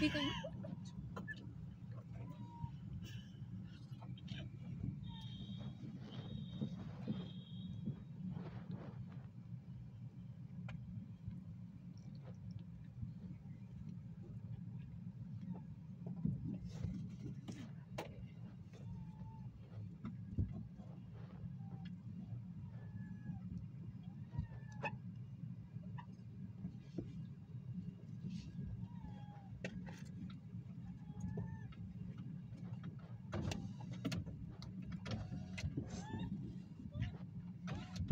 嘿嘿